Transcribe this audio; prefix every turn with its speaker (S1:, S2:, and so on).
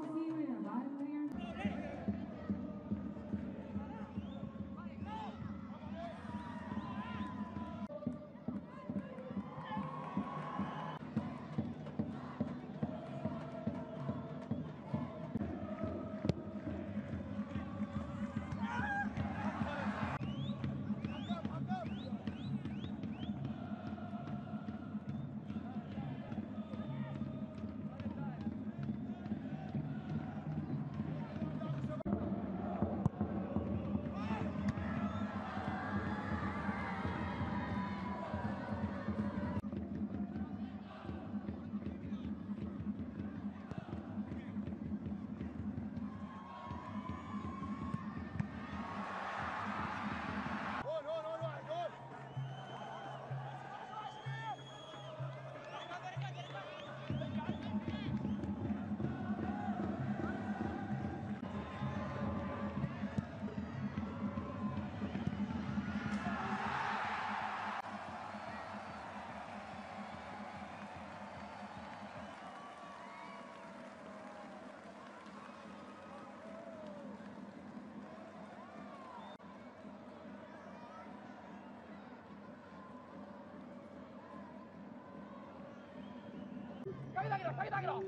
S1: all see you. 下げてあげろ下げてあげろ。